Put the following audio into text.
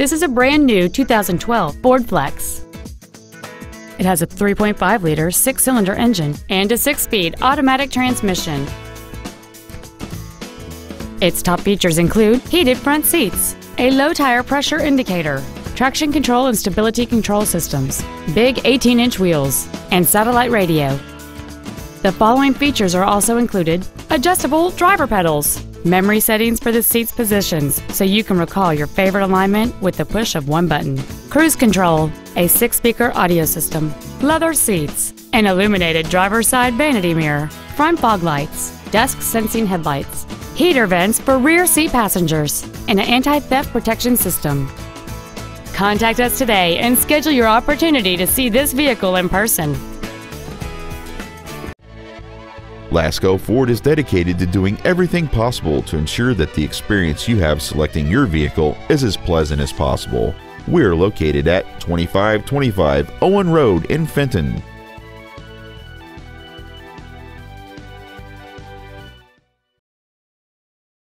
This is a brand new 2012 Ford Flex. It has a 3.5-liter six-cylinder engine and a six-speed automatic transmission. Its top features include heated front seats, a low tire pressure indicator, traction control and stability control systems, big 18-inch wheels, and satellite radio. The following features are also included adjustable driver pedals, memory settings for the seat's positions so you can recall your favorite alignment with the push of one button, cruise control, a six speaker audio system, leather seats, an illuminated driver's side vanity mirror, front fog lights, dusk sensing headlights, heater vents for rear seat passengers, and an anti theft protection system. Contact us today and schedule your opportunity to see this vehicle in person. Lasco Ford is dedicated to doing everything possible to ensure that the experience you have selecting your vehicle is as pleasant as possible. We're located at 2525 Owen Road in Fenton.